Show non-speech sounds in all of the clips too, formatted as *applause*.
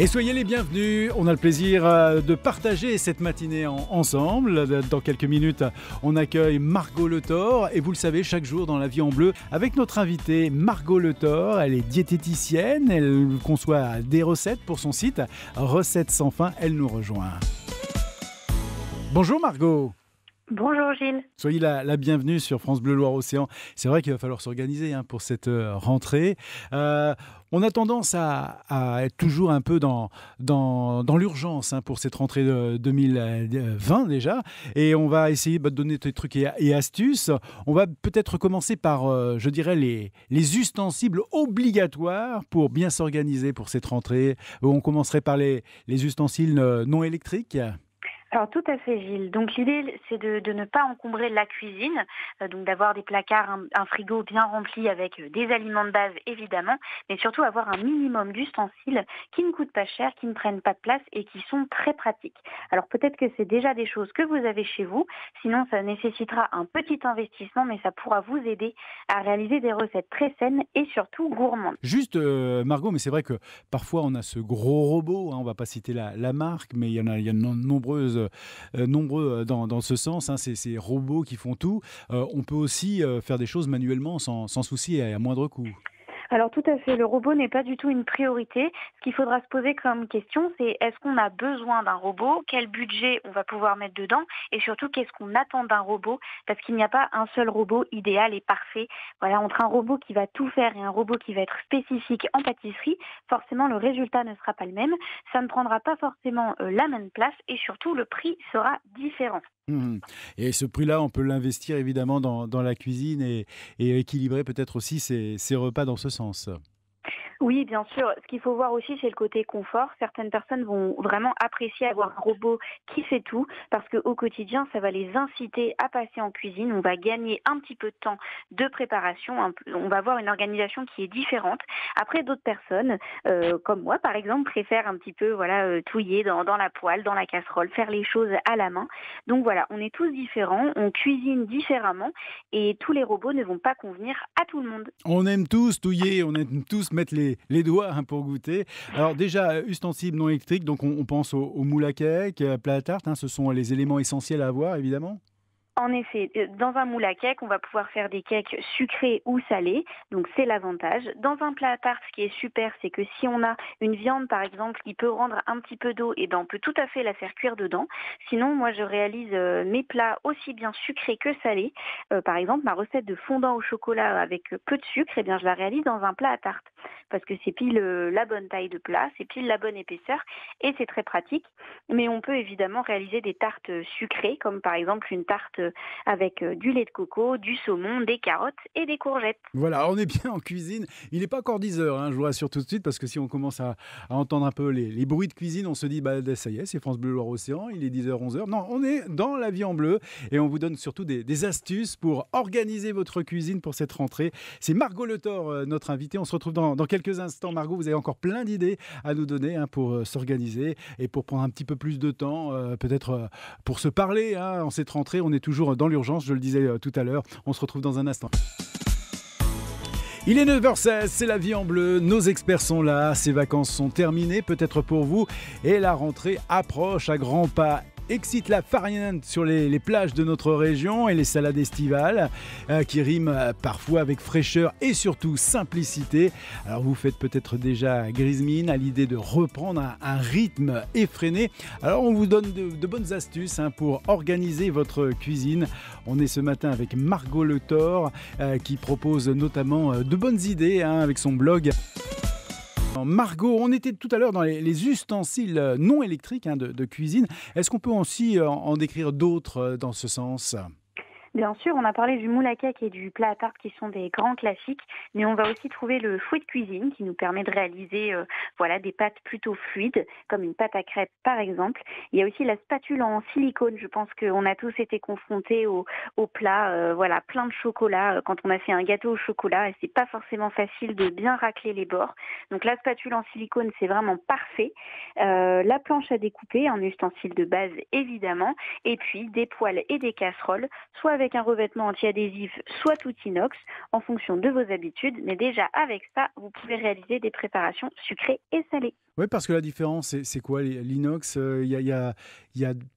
Et soyez les bienvenus. On a le plaisir euh, de partager cette matinée ensemble. Dans quelques minutes, on accueille Margot Le Thor. Et vous le savez, chaque jour dans La Vie en Bleu, avec notre invitée Margot Le Thor. Elle est diététicienne. Elle conçoit des recettes pour son site Recettes sans fin. Elle nous rejoint. Bonjour Margot. Bonjour Gilles. Soyez la, bienvenue sur France Bleu Loire Océan. C'est vrai qu'il va falloir s'organiser hein, pour cette euh, rentrée. Euh, on a tendance à, être toujours un peu dans, l'urgence hein, pour cette rentrée de 2020 déjà. Et on va essayer bah, de donner des trucs et, astuces. On va peut-être commencer par, euh, je dirais, les, les ustensiles obligatoires pour bien s'organiser pour cette rentrée. On commencerait par les ustensiles non électriques. Alors tout à fait Gilles. Donc l'idée c'est de, ne pas encombrer la cuisine, euh, donc d'avoir des placards, un, frigo bien rempli avec euh, des aliments de base évidemment, mais surtout avoir un minimum d'ustensiles qui ne coûtent pas cher, qui ne prennent pas de place et qui sont très pratiques. Alors peut-être que c'est déjà des choses que vous avez chez vous, sinon ça nécessitera un petit investissement, mais ça pourra vous aider à réaliser des recettes très saines et surtout gourmandes. Juste euh, Margot, mais c'est vrai que parfois on a ce gros robot, hein, on va pas citer la, marque, mais il y en a, il y a de nombreuses euh, nombreux euh, dans, ce sens, hein, ces, robots qui font tout. Euh, on peut aussi faire des choses manuellement sans, sans souci et à moindre coût. Alors tout à fait, le robot n'est pas du tout une priorité. Ce qu'il faudra se poser comme question, c'est est-ce qu'on a besoin d'un robot? Quel budget on va pouvoir mettre dedans? Et surtout, qu'est-ce qu'on attend d'un robot? Parce qu'il n'y a pas un seul robot idéal et parfait. Voilà, entre un robot qui va tout faire et un robot qui va être spécifique en pâtisserie, forcément le résultat ne sera pas le même. Ça ne prendra pas forcément euh, la même place et surtout le prix sera différent. Mmh et ce prix-là, on peut l'investir évidemment dans, la cuisine et, équilibrer peut-être aussi ses repas dans ce sens. Oui, bien sûr. Ce qu'il faut voir aussi, c'est le côté confort. Certaines personnes vont vraiment apprécier avoir un robot qui fait tout parce qu'au quotidien, ça va les inciter à passer en cuisine. On va gagner un petit peu de temps de préparation. On va avoir une organisation qui est différente. Après, d'autres personnes, euh, comme moi par exemple, préfèrent un petit peu voilà euh, touiller dans, dans la poêle, dans la casserole, faire les choses à la main. Donc voilà, on est tous différents, on cuisine différemment et tous les robots ne vont pas convenir à tout le monde. On aime tous touiller, on aime tous mettre les les, doigts hein, pour goûter. Alors déjà, ustensiles non électriques, donc on, pense au, moule à cake, plat à tarte, hein, ce sont les éléments essentiels à avoir évidemment. En effet, euh, dans un moule à cake, on va pouvoir faire des cakes sucrés ou salés, donc c'est l'avantage. Dans un plat à tarte, ce qui est super, c'est que si on a une viande par exemple qui peut rendre un petit peu d'eau, et ben on peut tout à fait la faire cuire dedans. Sinon, moi je réalise euh, mes plats aussi bien sucrés que salés. Euh, par exemple, ma recette de fondant au chocolat avec peu de sucre, et eh bien je la réalise dans un plat à tarte parce que c'est pile la bonne taille de plat, c'est pile la bonne épaisseur et c'est très pratique. Mais on peut évidemment réaliser des tartes sucrées, comme par exemple une tarte avec euh, du lait de coco, du saumon, des carottes et des courgettes. Voilà, on est bien *laughs* en cuisine. Il n'est pas encore 10 heures, hein, je vous rassure tout de suite, parce que si on commence à, entendre un peu les, bruits de cuisine, on se dit, bah, ça y est, c'est France Bleu Loire Océan, il est 10h, 11h. Non, on est dans la vie en bleu et on vous donne surtout des, astuces pour organiser votre cuisine pour cette rentrée. C'est Margot Le Thor, euh, notre invitée. On se retrouve dans, quelques instants. Margot, vous avez encore plein d'idées à nous donner hein, pour euh, s'organiser et pour prendre un petit peu plus de temps, peut-être pour se parler hein, en cette rentrée. On est toujours dans l'urgence, je le disais euh, tout à l'heure. On se retrouve dans un instant. Il est 9h16, c'est la vie en bleu, nos experts sont là, ces vacances sont terminées peut-être pour vous et la rentrée approche à grands pas excite la farniente sur les, plages de notre région et les salades estivales euh, qui riment euh, parfois avec fraîcheur et surtout simplicité. Alors vous faites peut-être déjà grise mine à l'idée de reprendre un, rythme effréné. Alors on vous donne de, bonnes astuces hein, pour organiser votre cuisine. On est ce matin avec Margot Le Thor euh, qui propose notamment de bonnes idées hein, avec son blog. Margot, on était tout à l'heure dans les, ustensiles euh, non électriques hein, de, cuisine. Est-ce qu'on peut aussi euh, en décrire d'autres euh, dans ce sens? Bien sûr, on a parlé du moule à cake et du plat à tarte qui sont des grands classiques, mais on va aussi trouver le fouet de cuisine qui nous permet de réaliser euh, voilà des pâtes plutôt fluides, comme une pâte à crêpes par exemple. Il y a aussi la spatule en silicone. Je pense qu'on a tous été confrontés au, au plat, euh, voilà, plein de chocolat euh, quand on a fait un gâteau au chocolat et c'est pas forcément facile de bien racler les bords. Donc la spatule en silicone, c'est vraiment parfait. la planche à découper, un ustensile de base évidemment, et puis des poêles et des casseroles, soit avec un revêtement anti-adhésif, soit tout inox, en fonction de vos habitudes. Mais déjà, avec ça, vous pouvez réaliser des préparations sucrées et salées. Oui, parce que la différence, c'est quoi L'inox, il y a,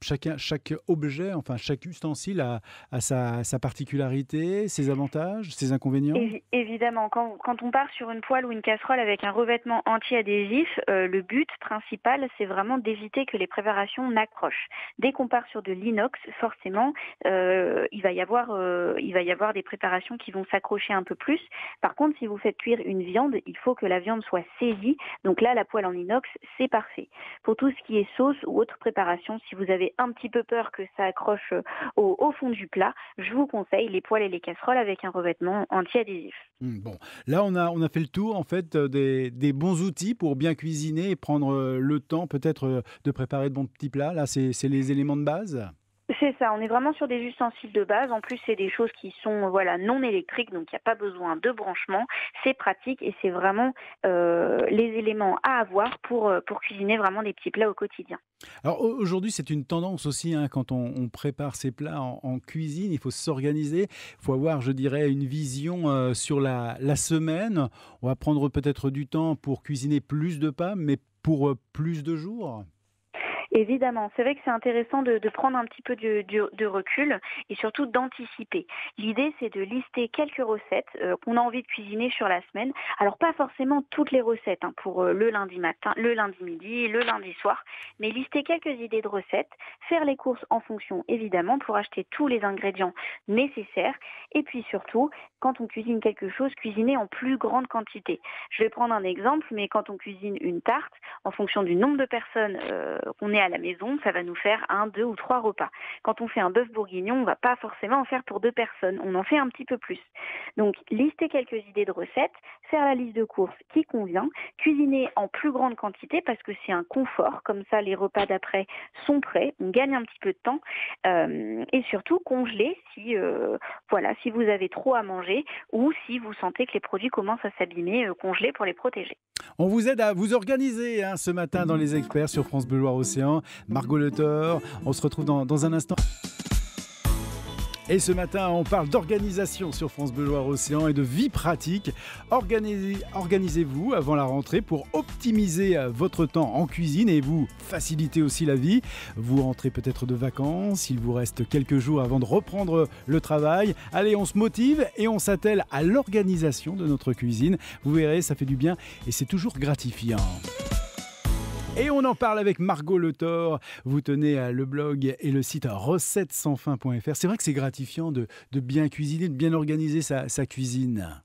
chacun, chaque objet, enfin chaque ustensile a, sa, particularité, ses avantages, ses inconvénients Évidemment, quand, on part sur une poêle ou une casserole avec un revêtement anti-adhésif, euh, le but principal, c'est vraiment d'éviter que les préparations n'accrochent. Dès qu'on part sur de l'inox, forcément, euh, il, va euh, il va y avoir des préparations qui vont s'accrocher un peu plus. Par contre, si vous faites cuire une viande, il faut que la viande soit saisie. Donc là, la poêle en inox, c'est parfait. Pour tout ce qui est sauce ou autre préparation, si vous avez un petit peu peur que ça accroche au, fond du plat, je vous conseille les poêles et les casseroles avec un revêtement anti-adhésif. Mmh, bon, là on a, fait le tour en fait des, des bons outils pour bien cuisiner et prendre le temps peut-être de préparer de bons petits plats. Là, c'est les éléments de base. C'est ça, on est vraiment sur des ustensiles de base. En plus, c'est des choses qui sont voilà non électriques, donc il n'y a pas besoin de branchement. C'est pratique et c'est vraiment euh, les éléments à avoir pour, euh, pour cuisiner vraiment des petits plats au quotidien. Alors aujourd'hui, c'est une tendance aussi hein, quand on, prépare ses plats en, cuisine. Il faut s'organiser, il faut avoir, je dirais, une vision euh, sur la, semaine. On va prendre peut-être du temps pour cuisiner plus de pas, mais pour plus de jours. Évidemment, c'est vrai que c'est intéressant de, prendre un petit peu de, recul et surtout d'anticiper. L'idée, c'est de lister quelques recettes euh, qu'on a envie de cuisiner sur la semaine. Alors pas forcément toutes les recettes hein, pour euh, le lundi matin, le lundi midi, le lundi soir, mais lister quelques idées de recettes, faire les courses en fonction évidemment pour acheter tous les ingrédients nécessaires et puis surtout, quand on cuisine quelque chose, cuisiner en plus grande quantité. Je vais prendre un exemple, mais quand on cuisine une tarte, en fonction du nombre de personnes euh, qu'on est à la maison, ça va nous faire un, deux ou trois repas. Quand on fait un bœuf bourguignon, on va pas forcément en faire pour deux personnes, on en fait un petit peu plus. Donc, lister quelques idées de recettes, faire la liste de courses qui convient, cuisiner en plus grande quantité parce que c'est un confort, comme ça les repas d'après sont prêts, on gagne un petit peu de temps, euh, et surtout congeler si, euh, voilà, si vous avez trop à manger ou si vous sentez que les produits commencent à s'abîmer, euh, congeler pour les protéger. On vous aide à vous organiser hein, ce matin dans les experts sur France Bleu Océan. Margot Letor, on se retrouve dans un instant. Et ce matin, on parle d'organisation sur France Bleu Océan et de vie pratique. Organisez-vous avant la rentrée pour optimiser euh, votre temps en cuisine et vous faciliter aussi la vie. Vous rentrez peut-être de vacances, il vous reste quelques jours avant de reprendre le travail. Allez, on se motive et on s'attelle à l'organisation de notre cuisine. Vous verrez, ça fait du bien et c'est toujours gratifiant. Et on en parle avec Margot Le Thor. Vous tenez euh, le blog et le site recettes-sans-fin.fr. C'est vrai que c'est gratifiant de, bien cuisiner, de bien organiser sa cuisine.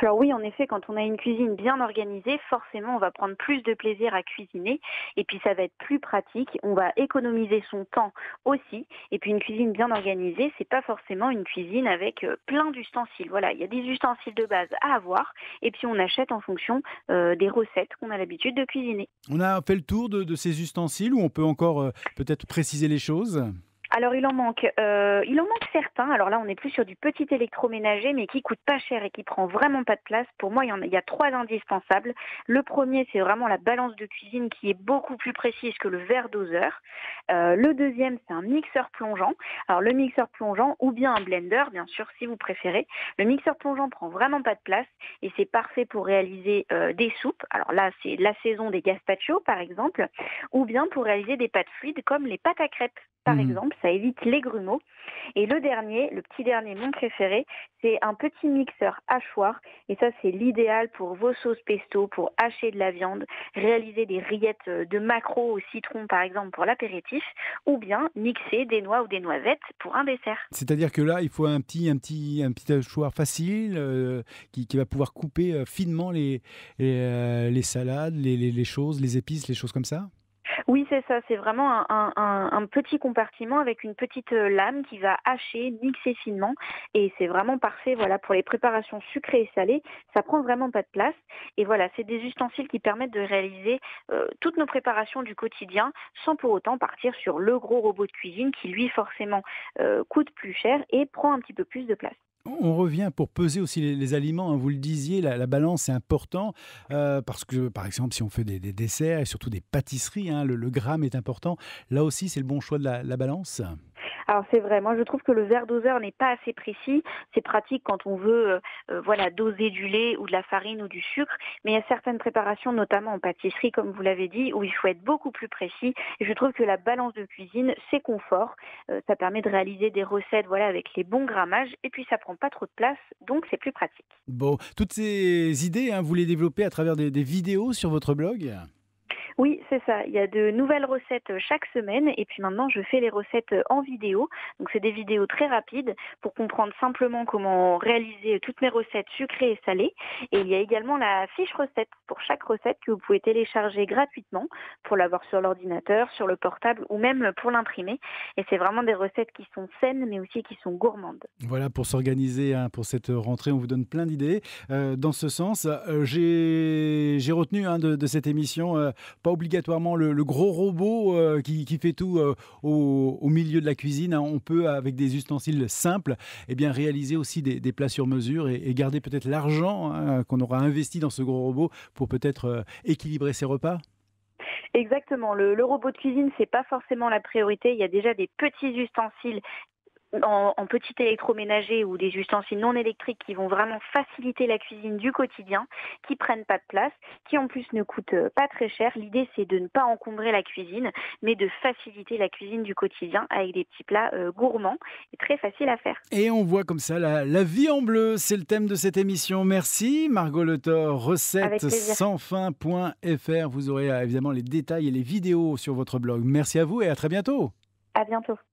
Alors oui, en effet, quand on a une cuisine bien organisée, forcément, on va prendre plus de plaisir à cuisiner et puis ça va être plus pratique. On va économiser son temps aussi. Et puis une cuisine bien organisée, c'est pas forcément une cuisine avec euh, plein d'ustensiles. Voilà, il y a des ustensiles de base à avoir et puis on achète en fonction euh, des recettes qu'on a l'habitude de cuisiner. On a fait le tour de, ces ustensiles ou on peut encore euh, peut-être préciser les choses? Alors il en manque, euh, il en manque certains. Alors là, on est plus sur du petit électroménager, mais qui coûte pas cher et qui prend vraiment pas de place. Pour moi, il y, en a, il y a trois indispensables. Le premier, c'est vraiment la balance de cuisine qui est beaucoup plus précise que le verre doseur. Euh, le deuxième, c'est un mixeur plongeant. Alors le mixeur plongeant ou bien un blender, bien sûr, si vous préférez. Le mixeur plongeant prend vraiment pas de place et c'est parfait pour réaliser euh, des soupes. Alors là, c'est la saison des gazpacho, par exemple, ou bien pour réaliser des pâtes fluides comme les pâtes à crêpes par mmh. exemple, ça évite les grumeaux. Et le dernier, le petit dernier, mon préféré, c'est un petit mixeur hachoir. Et ça, c'est l'idéal pour vos sauces pesto, pour hacher de la viande, réaliser des rillettes de maquereau au citron, par exemple, pour l'apéritif, ou bien mixer des noix ou des noisettes pour un dessert. C'est-à-dire que là, il faut un petit, un petit, un petit hachoir facile euh, qui, va pouvoir couper euh, finement les, les, euh, salades, les choses, les épices, les choses comme ça? Oui, c'est ça. C'est vraiment un, petit compartiment avec une petite euh, lame qui va hacher, mixer finement. Et c'est vraiment parfait voilà, pour les préparations sucrées et salées. Ça prend vraiment pas de place. Et voilà, c'est des ustensiles qui permettent de réaliser euh, toutes nos préparations du quotidien sans pour autant partir sur le gros robot de cuisine qui, lui, forcément, euh, coûte plus cher et prend un petit peu plus de place. On revient pour peser aussi les, aliments. Hein. Vous le disiez, la, balance est important euh, parce que, par exemple, si on fait des, desserts et surtout des pâtisseries, hein, le, gramme est important. Là aussi, c'est le bon choix de la balance? Alors c'est vrai, moi je trouve que le verre doseur n'est pas assez précis. C'est pratique quand on veut euh, euh, voilà, doser du lait ou de la farine ou du sucre, mais il y a certaines préparations, notamment en pâtisserie, comme vous l'avez dit, où il faut être beaucoup plus précis. Et je trouve que la balance de cuisine, c'est confort. Euh, ça permet de réaliser des recettes voilà, avec les bons grammages et puis ça prend pas trop de place, donc c'est plus pratique. Bon, toutes ces idées, hein, vous les développez à travers des vidéos sur votre blog? Oui, c'est ça. Il y a de nouvelles recettes chaque semaine et puis maintenant je fais les recettes en vidéo. Donc c'est des vidéos très rapides pour comprendre simplement comment réaliser toutes mes recettes sucrées et salées. Et il y a également la fiche recette pour chaque recette que vous pouvez télécharger gratuitement pour l'avoir sur l'ordinateur, sur le portable ou même pour l'imprimer. Et c'est vraiment des recettes qui sont saines mais aussi qui sont gourmandes. Voilà, pour s'organiser hein, pour cette rentrée, on vous donne plein d'idées. Euh, dans ce sens, euh, j'ai retenu hein, de, cette émission euh, obligatoirement le, gros robot euh, qui, fait tout euh, au, milieu de la cuisine. Hein. On peut, avec des ustensiles simples, eh bien, réaliser aussi des, plats sur mesure et, garder peut-être l'argent hein, qu'on aura investi dans ce gros robot pour peut-être euh, équilibrer ses repas. Exactement. Le, le, robot de cuisine, c'est pas forcément la priorité. Il y a déjà des petits ustensiles en, petit électroménager ou des ustensiles non électriques qui vont vraiment faciliter la cuisine du quotidien, qui prennent pas de place, qui en plus ne coûtent euh, pas très cher. L'idée c'est de ne pas encombrer la cuisine, mais de faciliter la cuisine du quotidien avec des petits plats euh, gourmands et très faciles à faire. Et on voit comme ça la, vie en bleu, c'est le thème de cette émission. Merci Margot Le recette sans fin.fr. Vous aurez euh, évidemment les détails et les vidéos sur votre blog. Merci à vous et à très bientôt. À bientôt.